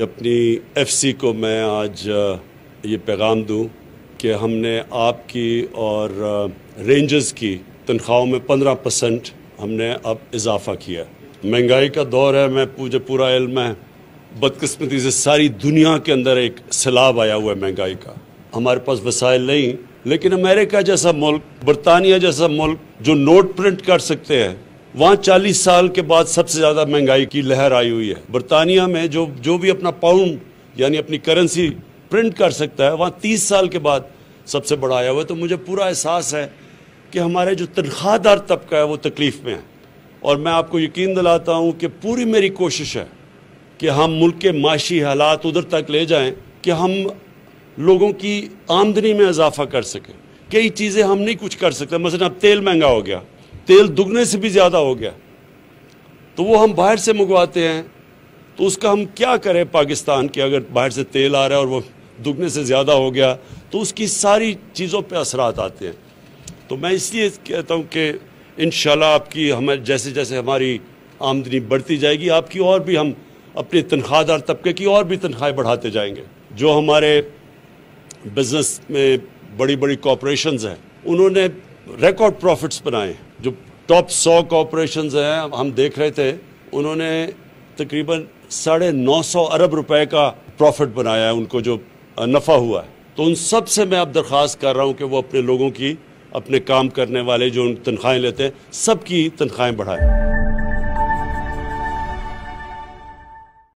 अपनी एफसी को मैं आज ये पैगाम दूँ कि हमने आपकी और रेंजर्स की तनख्वाहों में 15 परसेंट हमने अब इजाफा किया महँगाई का दौर है, मैं मुझे पूरा इल्म है। बदकस्मती से सारी दुनिया के अंदर एक सैलाब आया हुआ है महँगाई का। हमारे पास वसाइल नहीं, लेकिन अमेरिका जैसा मुल्क, बरतानिया जैसा मुल्क, जो नोट प्रिंट कर सकते हैं वहाँ 40 साल के बाद सबसे ज़्यादा महँगाई की लहर आई हुई है। बरतानिया में जो जो भी अपना पाउंड यानी अपनी करेंसी प्रिंट कर सकता है, वहाँ 30 साल के बाद सबसे बड़ा आया हुआ है। तो मुझे पूरा एहसास है कि हमारे जो तनख्वाहदार तबका है, वो तकलीफ़ में है। और मैं आपको यकीन दिलाता हूँ कि पूरी मेरी कोशिश है कि हम मुल्क के माशी हालात उधर तक ले जाएँ कि हम लोगों की आमदनी में इजाफा कर सकें। कई चीज़ें हम नहीं कुछ कर सकते। मसलन अब तेल महँगा हो गया। तेल दुगने से भी ज़्यादा हो गया। तो वो हम बाहर से मंगवाते हैं तो उसका हम क्या करें पाकिस्तान के? अगर बाहर से तेल आ रहा है और वो दुगने से ज़्यादा हो गया तो उसकी सारी चीज़ों पे असरात आते हैं। तो मैं इसलिए कहता हूँ कि इन आपकी हमें जैसे जैसे हमारी आमदनी बढ़ती जाएगी, आपकी और भी हम अपने तनख्वाहदार तबके की और भी तनख्वाहें बढ़ाते जाएँगे। जो हमारे बिज़नेस में बड़ी बड़ी कॉरपोरेशन हैं, उन्होंने रिकॉर्ड प्रॉफिट्स बनाए जो टॉप सौ कॉरपोरेशन हैं, हम देख रहे थे, उन्होंने तकरीबन साढ़े नौ सौ अरब रुपए का प्रॉफिट बनाया है उनको जो नफ़ा हुआ है। तो उन सबसे मैं अब दरख्वास्त कर रहा हूँ कि वो अपने लोगों की, अपने काम करने वाले जो तनख्वाहें लेते हैं, सबकी तनख्वाहें बढ़ाएँ।